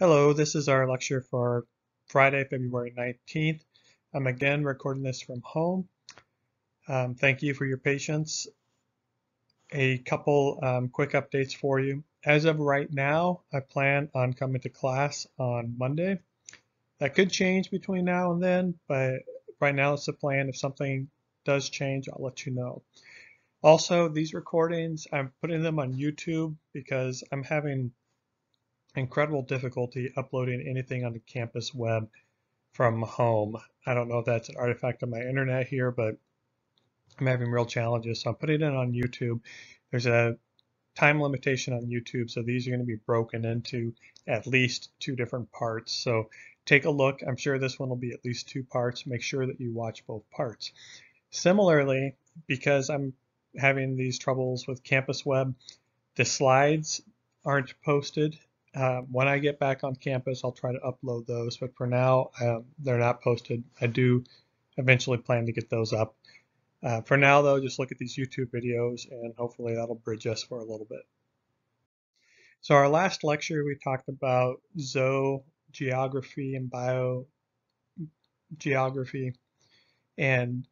Hello, this is our lecture for Friday, February 19th. I'm again recording this from home. Um, thank you for your patience. A couple um, quick updates for you. As of right now, I plan on coming to class on Monday. That could change between now and then, but right now it's the plan. If something does change, I'll let you know. Also, these recordings, I'm putting them on YouTube because I'm having incredible difficulty uploading anything on the campus web from home. I don't know if that's an artifact of my internet here, but I'm having real challenges. So I'm putting it on YouTube. There's a time limitation on YouTube, so these are going to be broken into at least two different parts. So take a look. I'm sure this one will be at least two parts. Make sure that you watch both parts. Similarly, because I'm having these troubles with Campus Web, the slides aren't posted uh, when I get back on campus, I'll try to upload those, but for now, um, they're not posted. I do eventually plan to get those up. Uh, for now, though, just look at these YouTube videos, and hopefully that'll bridge us for a little bit. So our last lecture, we talked about zoogeography and bio biogeography, and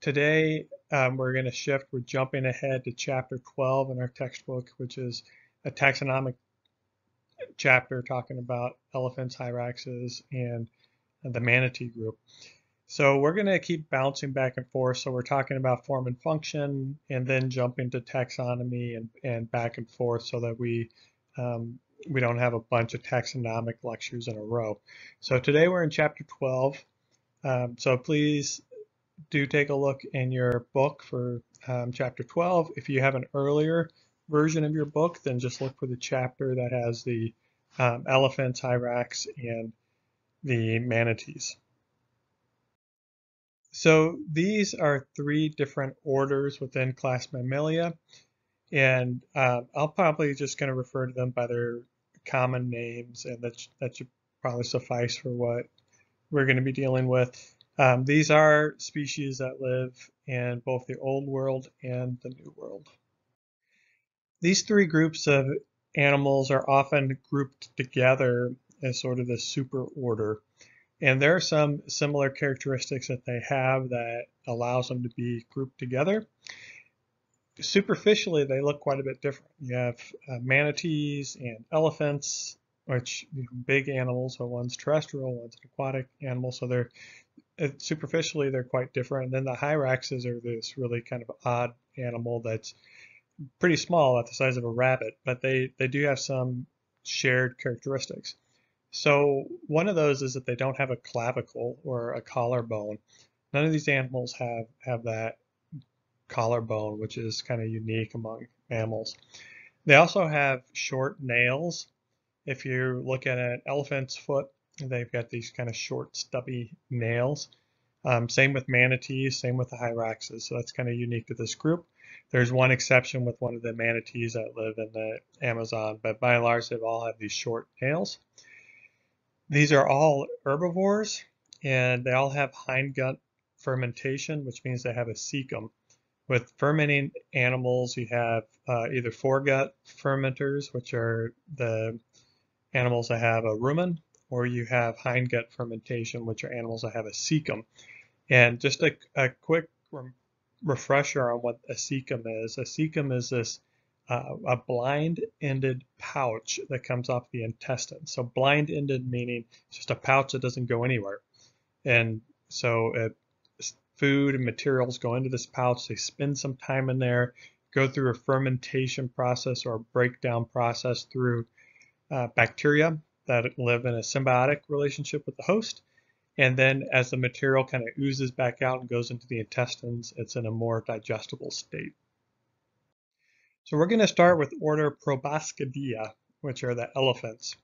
today um, we're going to shift. We're jumping ahead to chapter 12 in our textbook, which is a taxonomic chapter talking about elephants, hyraxes, and the manatee group. So we're going to keep bouncing back and forth. So we're talking about form and function and then jump into taxonomy and, and back and forth so that we um, we don't have a bunch of taxonomic lectures in a row. So today we're in chapter 12. Um, so please do take a look in your book for um, chapter 12. If you have an earlier version of your book, then just look for the chapter that has the um, elephants, hyrax, and the manatees. So these are three different orders within class Mammalia, and uh, I'll probably just going to refer to them by their common names, and that, that should probably suffice for what we're going to be dealing with. Um, these are species that live in both the Old World and the New World. These three groups of animals are often grouped together as sort of the super order. And there are some similar characteristics that they have that allows them to be grouped together. Superficially, they look quite a bit different. You have uh, manatees and elephants, which you know, big animals, but one's terrestrial, one's an aquatic animal, so they're uh, superficially they're quite different. And then the hyraxes are this really kind of odd animal that's pretty small at the size of a rabbit, but they, they do have some shared characteristics. So one of those is that they don't have a clavicle or a collarbone. None of these animals have, have that collarbone, which is kind of unique among mammals. They also have short nails. If you look at an elephant's foot, they've got these kind of short, stubby nails. Um, same with manatees, same with the hyraxes. So that's kind of unique to this group. There's one exception with one of the manatees that live in the Amazon, but by and large, they all have these short tails. These are all herbivores, and they all have hindgut fermentation, which means they have a cecum. With fermenting animals, you have uh, either foregut fermenters, which are the animals that have a rumen, or you have hindgut fermentation, which are animals that have a cecum. And just a, a quick refresher on what a cecum is. A cecum is this uh, a blind-ended pouch that comes off the intestine. So blind-ended meaning just a pouch that doesn't go anywhere. And so it, food and materials go into this pouch. They spend some time in there, go through a fermentation process or a breakdown process through uh, bacteria that live in a symbiotic relationship with the host. And then as the material kind of oozes back out and goes into the intestines, it's in a more digestible state. So we're going to start with order Proboscidea, which are the elephants.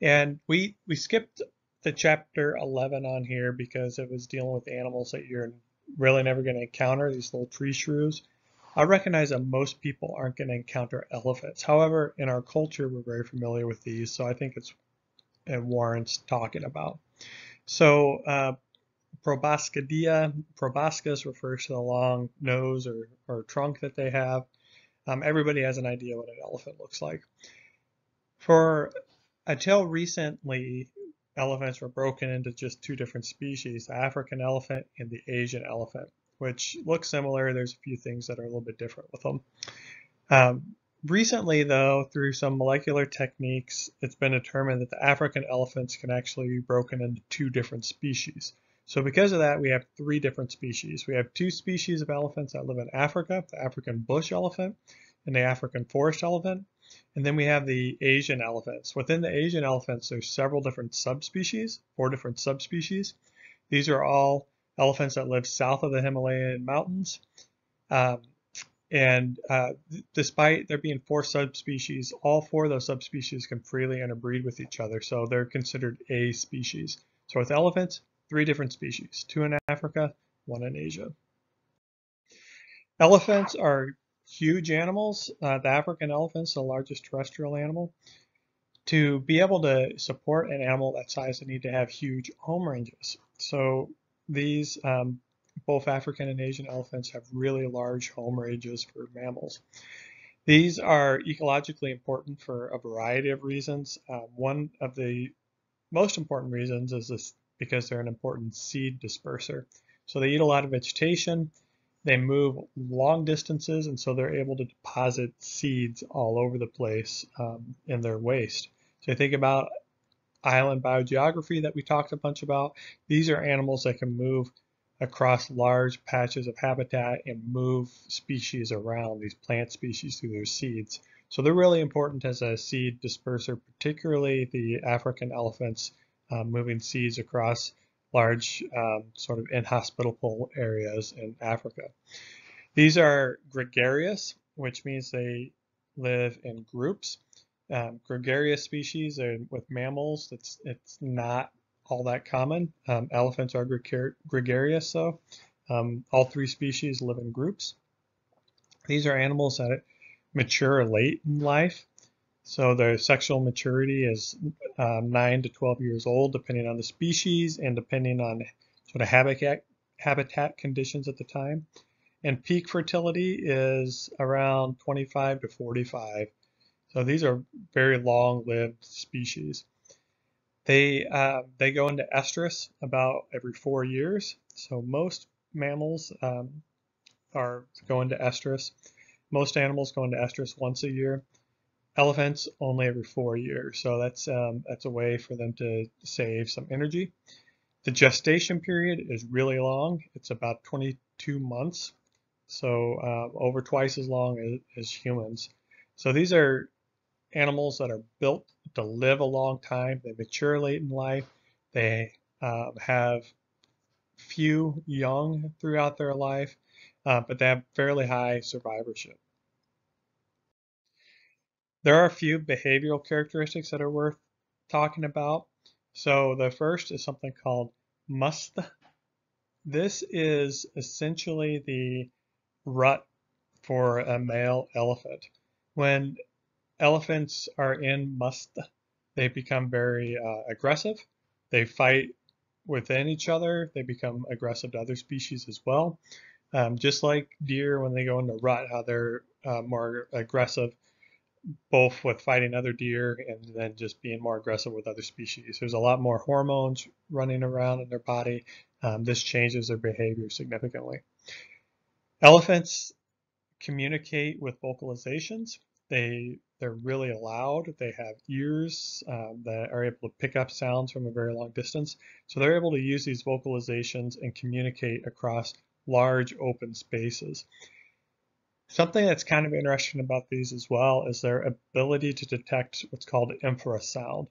And we, we skipped the chapter 11 on here because it was dealing with animals that you're really never going to encounter, these little tree shrews. I recognize that most people aren't going to encounter elephants. However, in our culture, we're very familiar with these, so I think it's it warrants talking about. So uh, proboscidea, proboscis refers to the long nose or, or trunk that they have. Um, everybody has an idea what an elephant looks like. For until recently, elephants were broken into just two different species, the African elephant and the Asian elephant, which look similar. There's a few things that are a little bit different with them. Um, recently, though, through some molecular techniques, it's been determined that the African elephants can actually be broken into two different species. So because of that, we have three different species. We have two species of elephants that live in Africa, the African bush elephant and the African forest elephant. And then we have the Asian elephants. Within the Asian elephants, there's several different subspecies, four different subspecies. These are all elephants that live south of the Himalayan mountains. Um, and uh, despite there being four subspecies, all four of those subspecies can freely interbreed with each other. So they're considered a species. So with elephants, three different species, two in Africa, one in Asia. Elephants are huge animals. Uh, the African elephant is the largest terrestrial animal. To be able to support an animal that size, they need to have huge home ranges. So these, um, both African and Asian elephants have really large home ranges for mammals. These are ecologically important for a variety of reasons. Uh, one of the most important reasons is this because they're an important seed disperser. So they eat a lot of vegetation they move long distances and so they're able to deposit seeds all over the place um, in their waste. So think about island biogeography that we talked a bunch about. These are animals that can move across large patches of habitat and move species around, these plant species through their seeds. So they're really important as a seed disperser, particularly the African elephants uh, moving seeds across large um, sort of inhospitable areas in Africa. These are gregarious, which means they live in groups. Um, gregarious species are with mammals, it's, it's not all that common. Um, elephants are gregarious, though. Um, all three species live in groups. These are animals that mature late in life. So their sexual maturity is um, 9 to 12 years old, depending on the species and depending on sort of habitat, habitat conditions at the time. And peak fertility is around 25 to 45. So these are very long-lived species. They, uh, they go into estrus about every four years. So most mammals um, are going to estrus. Most animals go into estrus once a year elephants only every four years. So that's um, that's a way for them to save some energy. The gestation period is really long. It's about 22 months, so uh, over twice as long as, as, humans. So these are animals that are built to live a long time. They mature late in life. They uh, have few young throughout their life, uh, but they have fairly high survivorship. There are a few behavioral characteristics that are worth talking about. So the first is something called musth. This is essentially the rut for a male elephant. When elephants are in musth, they become very uh, aggressive. They fight within each other. They become aggressive to other species as well. Um, just like deer when they go into rut, how they're uh, more aggressive both with fighting other deer and then just being more aggressive with other species. There's a lot more hormones running around in their body. Um, this changes their behavior significantly. Elephants communicate with vocalizations. They, they're really loud. They have ears um, that are able to pick up sounds from a very long distance. So they're able to use these vocalizations and communicate across large open spaces. Something that's kind of interesting about these as well is their ability to detect what's called infrasound.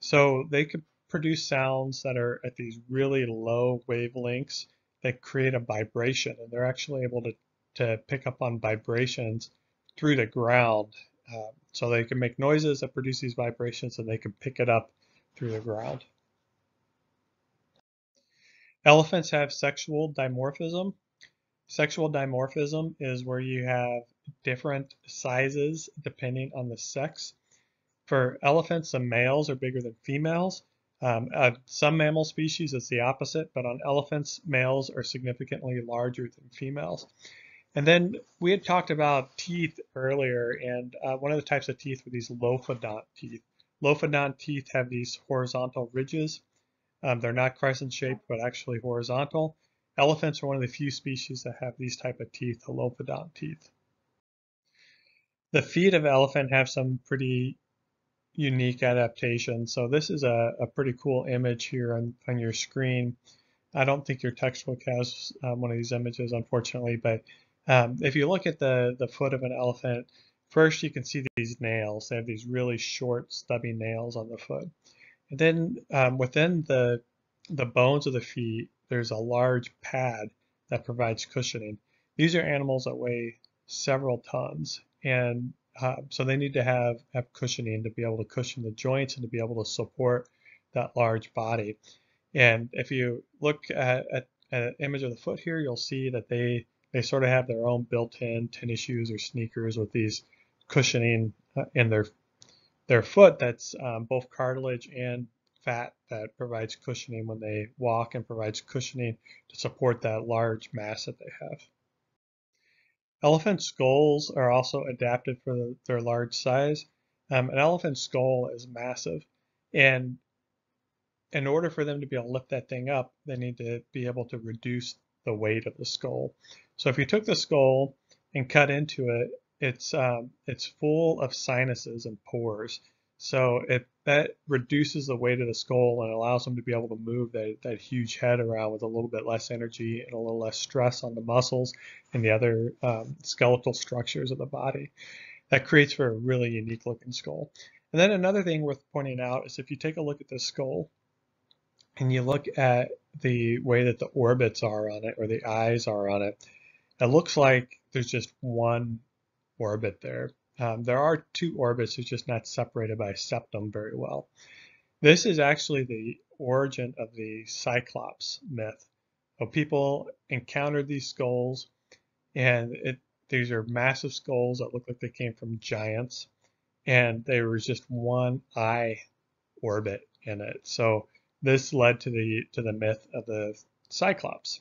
So they could produce sounds that are at these really low wavelengths that create a vibration, and they're actually able to, to pick up on vibrations through the ground. Uh, so they can make noises that produce these vibrations and they can pick it up through the ground. Elephants have sexual dimorphism. Sexual dimorphism is where you have different sizes depending on the sex. For elephants, the males are bigger than females. Um, uh, some mammal species, it's the opposite, but on elephants, males are significantly larger than females. And then we had talked about teeth earlier, and uh, one of the types of teeth were these lophodont teeth, Lophodont teeth have these horizontal ridges. Um, they're not crescent shaped, but actually horizontal. Elephants are one of the few species that have these type of teeth, the Lophodont teeth. The feet of elephant have some pretty unique adaptations. So this is a, a pretty cool image here on, on your screen. I don't think your textbook has um, one of these images, unfortunately, but um, if you look at the, the foot of an elephant, first you can see these nails. They have these really short, stubby nails on the foot. And then um, within the, the bones of the feet, there's a large pad that provides cushioning. These are animals that weigh several tons, and uh, so they need to have, have cushioning to be able to cushion the joints and to be able to support that large body. And if you look at, at, at an image of the foot here, you'll see that they, they sort of have their own built-in tennis shoes or sneakers with these cushioning uh, in their their foot that's um, both cartilage and fat that provides cushioning when they walk and provides cushioning to support that large mass that they have. Elephant skulls are also adapted for the, their large size. Um, an elephant skull is massive, and in order for them to be able to lift that thing up, they need to be able to reduce the weight of the skull. So if you took the skull and cut into it, it's um, it's full of sinuses and pores. So it that reduces the weight of the skull and allows them to be able to move that, that huge head around with a little bit less energy and a little less stress on the muscles and the other um, skeletal structures of the body. That creates for a really unique looking skull. And then another thing worth pointing out is if you take a look at this skull, and you look at the way that the orbits are on it or the eyes are on it, it looks like there's just one orbit there. Um, there are two orbits, it's just not separated by septum very well. This is actually the origin of the Cyclops myth. So people encountered these skulls, and it, these are massive skulls that look like they came from giants, and there was just one eye orbit in it. So this led to the to the myth of the Cyclops.